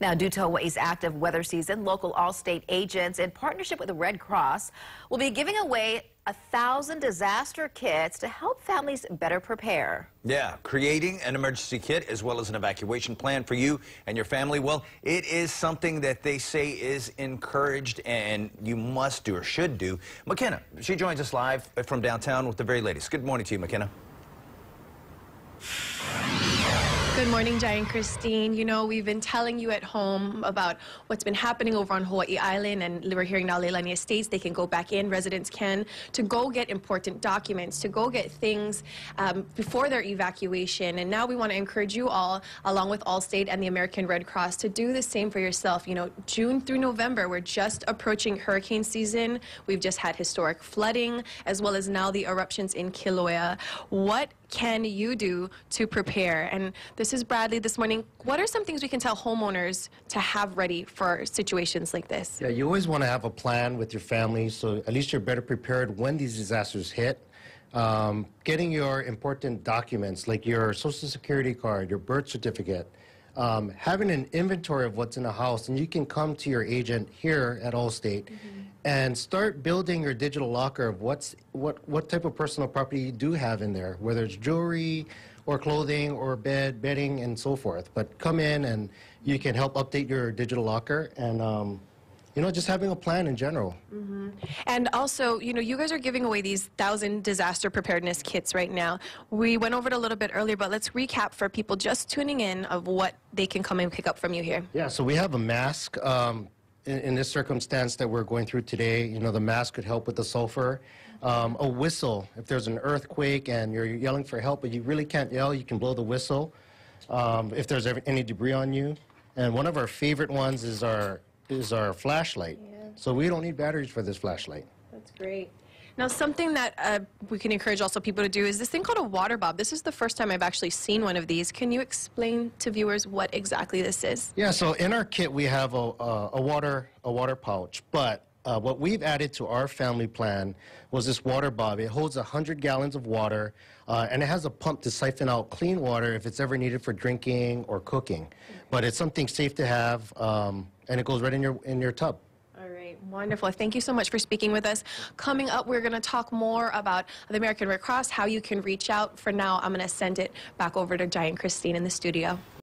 Now, due to Hawaii's active weather season, local Allstate agents, in partnership with the Red Cross, will be giving away a thousand disaster kits to help families better prepare. Yeah, creating an emergency kit as well as an evacuation plan for you and your family. Well, it is something that they say is encouraged and you must do or should do. McKenna, she joins us live from downtown with the very latest. Good morning to you, McKenna. Good morning, Jai and Christine. You know, we've been telling you at home about what's been happening over on Hawaii Island, and we're hearing now Leilani Estates, they can go back in, residents can, to go get important documents, to go get things um, before their evacuation. And now we want to encourage you all, along with Allstate and the American Red Cross, to do the same for yourself. You know, June through November, we're just approaching hurricane season. We've just had historic flooding, as well as now the eruptions in Kilauea. What can you do to prepare? And this is Bradley this morning. What are some things we can tell homeowners to have ready for situations like this? Yeah, you always want to have a plan with your family so at least you're better prepared when these disasters hit. Um, getting your important documents like your social security card, your birth certificate, um, having an inventory of what's in the house, and you can come to your agent here at Allstate mm-hmm. and start building your digital locker of what's what what type of personal property you do have in there, whether it's jewelry or clothing or bed, bedding, and so forth. But come in and you can help update your digital locker and. Um, you know, just having a plan in general. Mm -hmm. And also, you know, you guys are giving away these thousand disaster preparedness kits right now. We went over it a little bit earlier, but let's recap for people just tuning in of what they can come and pick up from you here. Yeah, so we have a mask. Um, in, in, this circumstance that we're going through today, you know, the mask could help with the sulfur. Um, a whistle, if there's an earthquake and you're yelling for help, but you really can't yell, you can blow the whistle. Um, if there's any debris on you. And one of our favorite ones is our is our flashlight. Yeah. So we don't need batteries for this flashlight. That's great. Now, something that uh, we can encourage also people to do is this thing called a water bob. This is the first time I've actually seen one of these. Can you explain to viewers what exactly this is? Yeah, so in our kit we have a, uh, a water a water pouch, but uh, what we've added to our family plan was this water bob. It holds 100 gallons of water, uh, and it has a pump to siphon out clean water if it's ever needed for drinking or cooking. But it's something safe to have. Um, and it goes right in your in your tub. All right, wonderful. Thank you so much for speaking with us. Coming up, we're going to talk more about the American Red Cross, how you can reach out. For now, I'm going to send it back over to Jai and Christine in the studio.